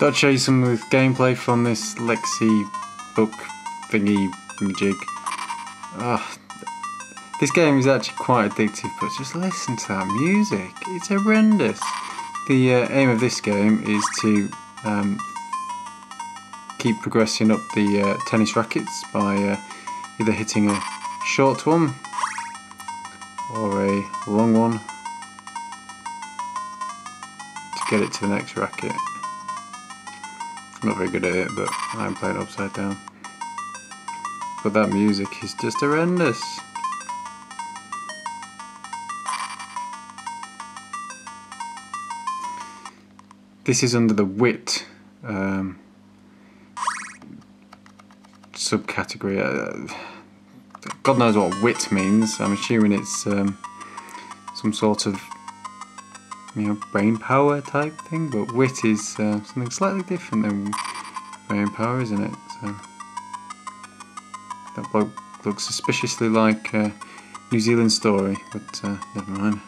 I'd show you some with gameplay from this Lexi book thingy jig. Oh, this game is actually quite addictive, but just listen to that music. It's horrendous. The uh, aim of this game is to um, keep progressing up the uh, tennis rackets by uh, either hitting a short one or a long one to get it to the next racket. Not very good at it, but I'm playing upside down. But that music is just horrendous. This is under the wit um, subcategory. Uh, God knows what wit means. I'm assuming it's um, some sort of you know brain power type thing, but wit is uh, something slightly different than brain power, isn't it? So that bloke looks suspiciously like a New Zealand story, but uh, never mind.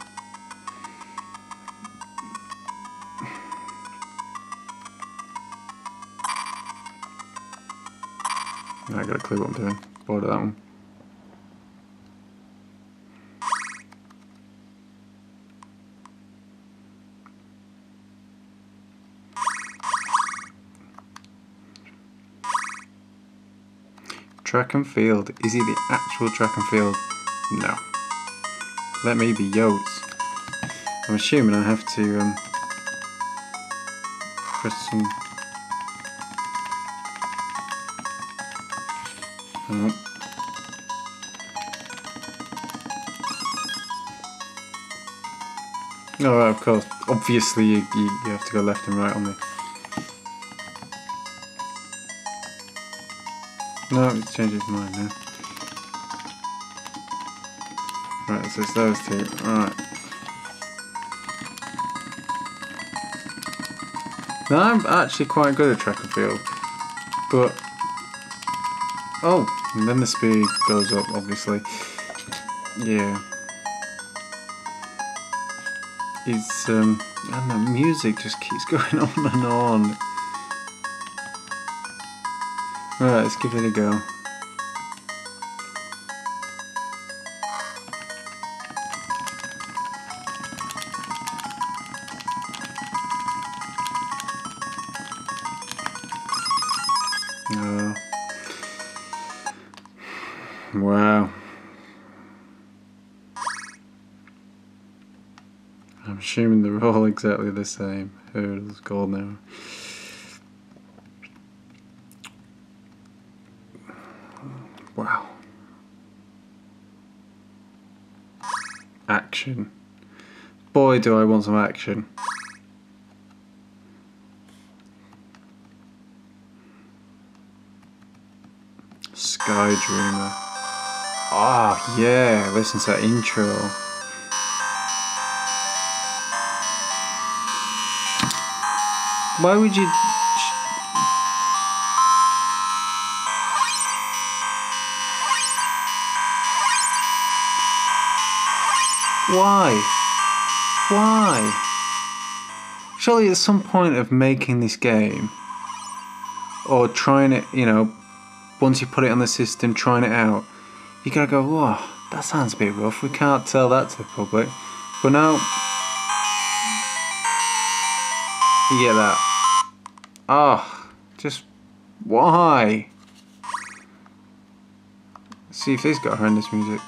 I got a clue what I'm doing. Bored of that one. Track and field. Is he the actual track and field? No. Let me be Yotes. I'm assuming I have to um, press some. Oh. Oh, of course. Obviously, you, you, you have to go left and right on the No, it's changed his mind now. Right, so it's those two. Alright. Now I'm actually quite good at track and field. But Oh, and then the speed goes up obviously. Yeah. It's um and the music just keeps going on and on. Right, let's give it a go. Oh. Wow. I'm assuming they're all exactly the same. Hurdles, gold now. Wow. Action. Boy, do I want some action. Sky Dreamer. Ah, oh, yeah, listen to that intro. Why would you Why? Why? Surely at some point of making this game, or trying it, you know, once you put it on the system, trying it out, you gotta go, whoa, that sounds a bit rough, we can't tell that to the public. But now, you get that. Oh, just, why? Let's see if this got horrendous music.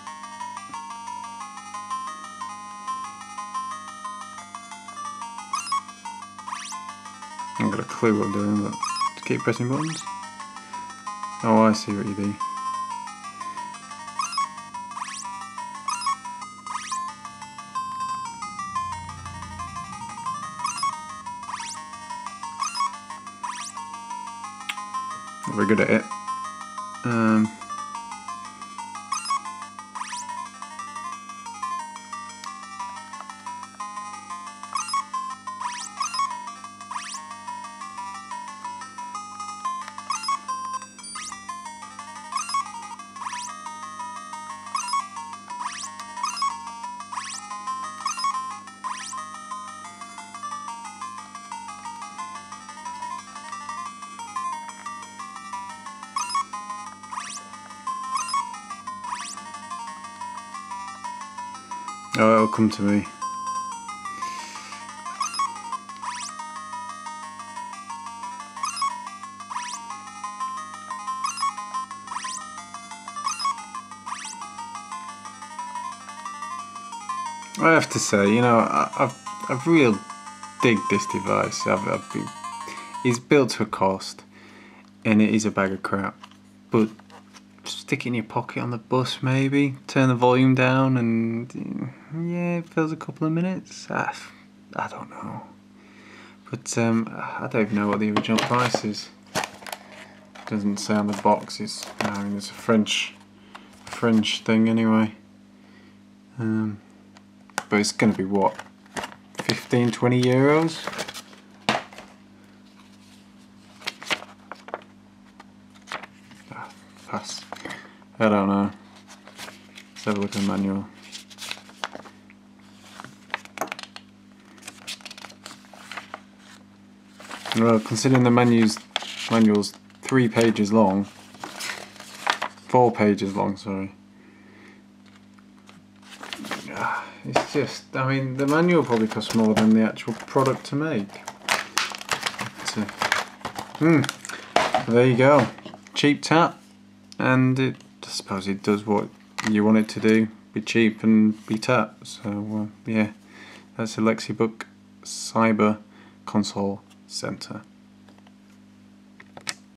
I haven't got a clue what I'm doing, but just keep pressing buttons. Oh, I see what you do. Not very good at it. Um, Oh, it'll come to me. I have to say, you know, I, I've I've real dig this device. I've, I've been, it's built to a cost, and it is a bag of crap. But stick it in your pocket on the bus, maybe turn the volume down, and yeah, it fills a couple of minutes. I, I don't know, but um, I don't even know what the original price is. doesn't say on the box. It's I mean, it's a French French thing anyway. Um, but it's going to be what 15 20 euros ah, pass I don't know let's have a look at the manual well considering the menus manual's three pages long four pages long sorry it's just, I mean, the manual probably costs more than the actual product to make. But, uh, hmm, there you go. Cheap tap, and it, I suppose it does what you want it to do, be cheap and be tap. So, uh, yeah, that's the Lexibook Cyber Console Center.